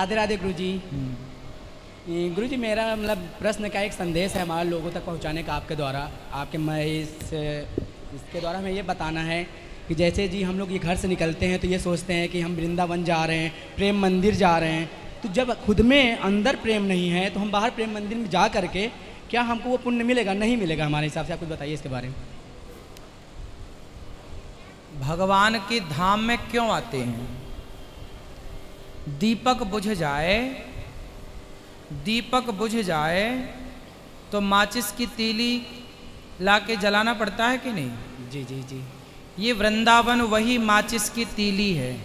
राधे राधे गुरु जी गुरु जी मेरा मतलब प्रश्न का एक संदेश है हमारे लोगों तक पहुँचाने का आपके द्वारा। आपके मैं इस, इसके द्वारा हमें ये बताना है कि जैसे जी हम लोग ये घर से निकलते हैं तो ये सोचते हैं कि हम वृंदावन जा रहे हैं, प्रेम मंदिर जा रहे हैं। तो जब खुद में अंदर प्रेम नहीं है तो हम बाहर प्रेम मंदिर में जा करके क्या हमको वो पुण्य मिलेगा, नहीं मिलेगा हमारे हिसाब से? आप कुछ बताइए इसके बारे में। भगवान के धाम में क्यों आते हैं? दीपक बुझ जाए दीपक बुझ जाए तो माचिस की तीली ला के जलाना पड़ता है कि नहीं? जी जी जी। ये वृंदावन वही माचिस की तीली है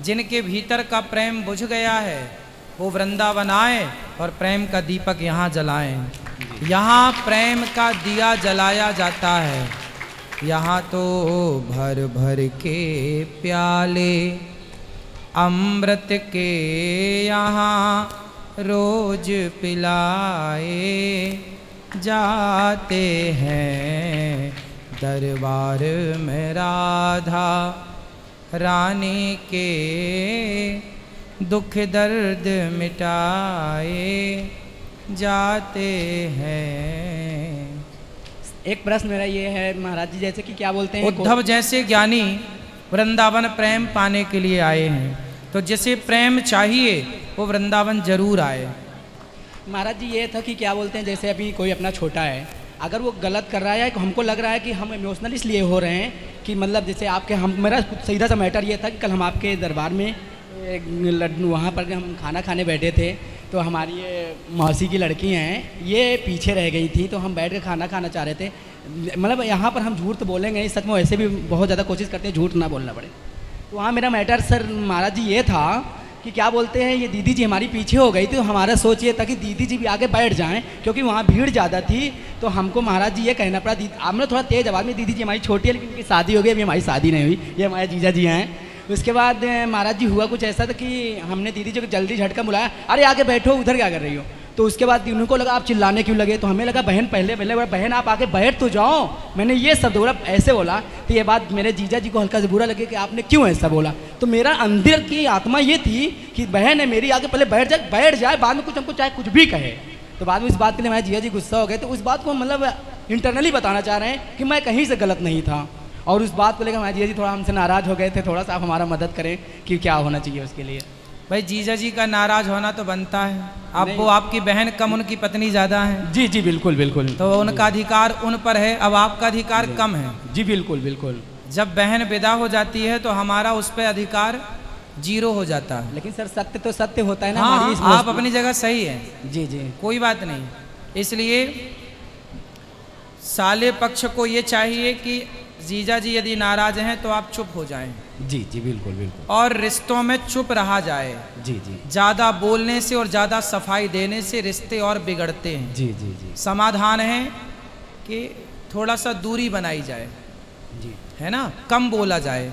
जिनके भीतर का प्रेम बुझ गया है। वो वृंदावन आए और प्रेम का दीपक यहाँ जलाएँ। यहाँ प्रेम का दिया जलाया जाता है। यहाँ तो भर भर के प्याले अमृत के यहाँ रोज पिलाए जाते हैं। दरबार में राधा रानी के दुख दर्द मिटाए जाते हैं। एक प्रश्न मेरा ये है महाराज जी जैसे कि क्या बोलते हैं उद्धव जैसे ज्ञानी वृंदावन प्रेम पाने के लिए आए हैं। तो जिसे प्रेम चाहिए, वो वृंदावन ज़रूर आए। महाराज जी, ये था कि क्या बोलते हैं, जैसे अभी कोई अपना छोटा है, अगर वो गलत कर रहा है तो हमको लग रहा है कि हम इमोशनल इसलिए हो रहे हैं कि मतलब जैसे आपके, हम, मेरा सीधा सा मैटर ये था कि कल हम आपके दरबार में लड्डू, वहाँ पर हम खाना खाने बैठे थे तो हमारी ये मौसी की लड़की हैं, ये पीछे रह गई थी तो हम बैठ कर खाना खाना चाह रहे थे। मतलब यहाँ पर हम झूठ तो बोलेंगे सच में वैसे भी बहुत ज़्यादा कोशिश करते हैं, झूठ ना बोलना पड़े। तो वहाँ मेरा मैटर सर महाराज जी, ये था कि क्या बोलते हैं, ये दीदी जी हमारी पीछे हो गई तो हमारा सोच ये था कि दीदी जी भी आगे बैठ जाएँ, क्योंकि वहाँ भीड़ ज़्यादा थी तो हमको महाराज जी ये कहना पड़ा, दीदी, आपने थोड़ा तेज़ आवाज़ में, दीदी जी हमारी छोटी है, लेकिन उनकी शादी हो गई, अभी हमारी शादी नहीं हुई, ये हमारे जीजा जी हैं। उसके बाद महाराज जी हुआ कुछ ऐसा था कि हमने दीदी जी को जल्दी झटका बुलाया, अरे आगे बैठो, उधर क्या कर रही हो? तो उसके बाद उनको लगा, आप चिल्लाने क्यों लगे? तो हमें लगा, बहन, पहले पहले बहन, आप आके बैठ तो जाओ। मैंने ये शब्द बोला, ऐसे बोला तो ये बात मेरे जीजा जी को हल्का से बुरा लगे कि आपने क्यों ऐसा बोला? तो मेरा अंदर की आत्मा ये थी कि, बहन है मेरी आगे पहले बैठ जाए बैठ जाए बाद में कुछ हमको चाहे कुछ भी कहे। तो बाद में इस बात के लिए हमारे जीजा जी गुस्सा हो गए। तो उस बात को मतलब इंटरनली बताना चाह रहे हैं कि मैं कहीं से गलत नहीं था। और उस बात को लेकर हमारे जीजा जी थोड़ा हमसे नाराज़ हो गए थे, थोड़ा सा आप हमारा मदद करें कि क्या होना चाहिए उसके लिए। भाई जीजा जी का नाराज़ होना तो बनता है। अब वो आपकी बहन कम उनकी पत्नी ज़्यादा है। जी जी बिल्कुल बिल्कुल। तो उनका अधिकार उन पर है अब आपका अधिकार कम है। जी बिल्कुल बिल्कुल। जब बहन विदा हो जाती है तो हमारा उस पर अधिकार ज़ीरो हो जाता है। लेकिन सर सत्य तो सत्य होता है ना हाँ, हाँ आप अपनी जगह सही है। जी जी। कोई बात नहीं। इसलिए साले पक्ष को ये चाहिए कि जीजा जी यदि नाराज़ हैं तो आप चुप हो जाएँ। जी जी बिल्कुल बिल्कुल। और रिश्तों में चुप रहा जाए। जी जी। ज़्यादा बोलने से और ज़्यादा सफ़ाई देने से रिश्ते और बिगड़ते हैं। जी जी जी। समाधान है कि थोड़ा सा दूरी बनाई जाए। जी। है ना? कम बोला जाए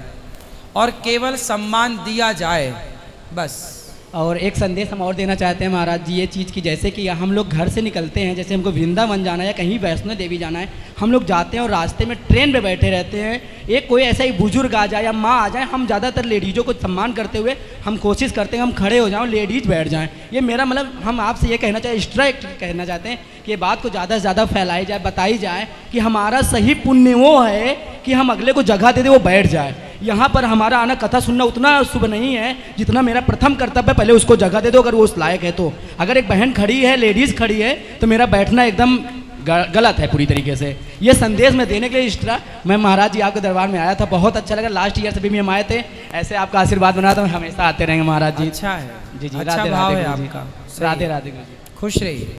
और केवल सम्मान दिया जाए। बस। और एक संदेश हम और देना चाहते हैं महाराज जी, ये चीज़ की जैसे कि हम लोग घर से निकलते हैं, जैसे हमको वृंदावन जाना है या कहीं वैष्णो देवी जाना है, हम लोग जाते हैं और रास्ते में ट्रेन पे बैठे रहते हैं। एक कोई ऐसा ही बुज़ुर्ग आ जाए या माँ आ जाए, हम ज़्यादातर लेडीज़ों को सम्मान करते हुए हम कोशिश करते हैं हम खड़े हो जाएँ लेडीज़ बैठ जाएँ। ये मेरा मतलब हम आपसे ये कहना चाहें स्ट्राइक कहना चाहते हैं कि ये बात को ज़्यादा से ज़्यादा फैलाई जाए, बताई जाए कि हमारा सही पुण्य वो है कि हम अगले को जगह दे दें, वो बैठ जाए। यहाँ पर हमारा आना कथा सुनना उतना शुभ नहीं है जितना मेरा प्रथम कर्तव्य पहले उसको जगह दे दो अगर वो उस लायक है तो। अगर एक बहन खड़ी है लेडीज़ खड़ी है तो मेरा बैठना एकदम गलत है पूरी तरीके से। ये संदेश मैं देने के लिए इस तरह मैं महाराज जी आपके दरबार में आया था बहुत अच्छा लगा। लास्ट ईयर से भी हम आए थे ऐसे आपका आशीर्वाद बना था हमेशा आते रहेंगे महाराज जी। अच्छा है। जी जी अच्छा राधे राधे आपका। राधे राधे खुश रहिए।